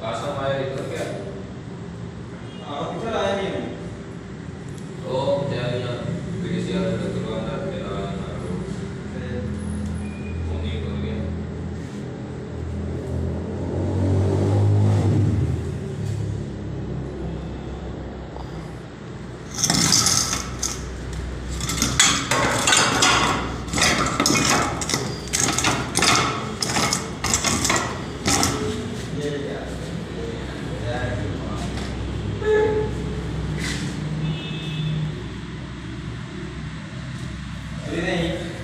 加上买一个 Luiz Henrique.